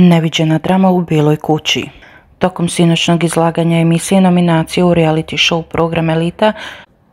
Neviđena drama u Biloj kući. Tokom sinoćnog izlaganja emisije nominacije u reality show program Elita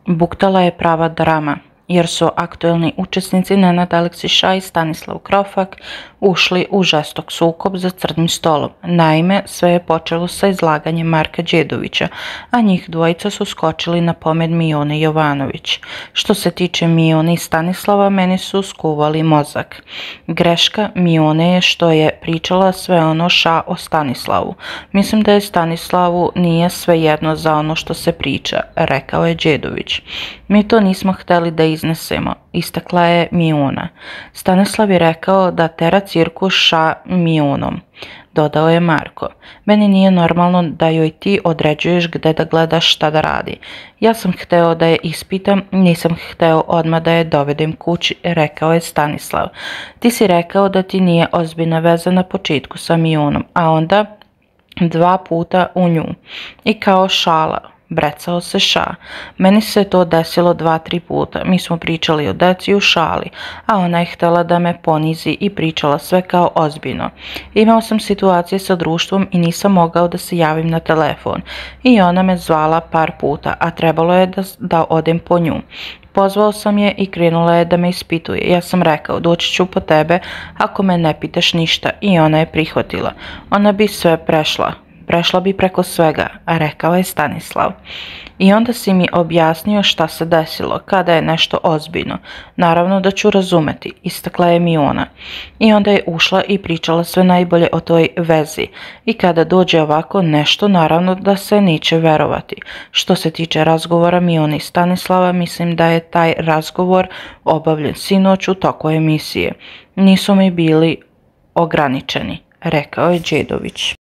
buktala je prava drama jer su aktuelni učesnici Nenad Aleksiša i Stanislav Krofak ušli u žestok sukob za crnim stolom. Naime, sve je počelo sa izlaganjem Marka Đedovića, a njih dvojica su skočili na pomed Mijone Jovanović. Što se tiče Mijone i Stanislava, meni su skuvali mozak. Greška Mijone je što je pričala sve ono ša o Stanislavu. Mislim da je Stanislavu nije sve jedno za ono što se priča, rekao je Đedović. Mi to nismo hteli da iznesemo, istakla je Mijuna. Stanislav je rekao da tera cirkus ša Mijunom, dodao je Marko. Meni nije normalno da joj ti određuješ gde da gledaš šta da radi. Ja sam hteo da je ispitam, nisam hteo odmah da je dovedem kući, rekao je Stanislav. Ti si rekao da ti nije ozbiljna veza na početku sa Mijunom, a onda dva puta u nju. I kao šala, Brecao se ša. Meni se to desilo dva, tri puta. Mi smo pričali o deci u šali, a ona je htjela da me ponizi i pričala sve kao ozbiljno. Imao sam situacije sa društvom i nisam mogao da se javim na telefon. I ona me zvala par puta, a trebalo je da, da odem po nju. Pozvao sam je i krenula je da me ispituje. Ja sam rekao, doći ću po tebe ako me ne pitaš ništa i ona je prihvatila. Ona bi sve prešla, prešla bi preko svega, rekao je Stanislav. I onda si mi objasnio šta se desilo, kada je nešto ozbiljno. Naravno da ću razumeti, istakla je mi ona. I onda je ušla i pričala sve najbolje o toj vezi. I kada dođe ovako nešto, naravno da se neće verovati. Što se tiče razgovora Miona i Stanislava, mislim da je taj razgovor obavljen sinoć u toku emisije. Nisu mi bili ograničeni, rekao je Đedović.